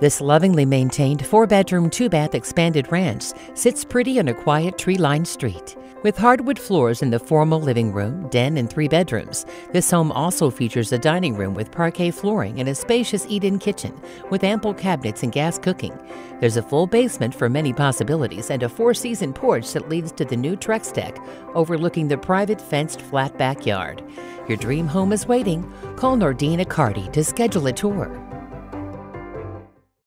This lovingly maintained four bedroom, two bath expanded ranch sits pretty on a quiet tree lined street. With hardwood floors in the formal living room, den, and three bedrooms, this home also features a dining room with parquet flooring and a spacious eat in kitchen with ample cabinets and gas cooking. There's a full basement for many possibilities and a four season porch that leads to the new Trex deck overlooking the private fenced flat backyard. Your dream home is waiting. Call Nordeen Accardi to schedule a tour.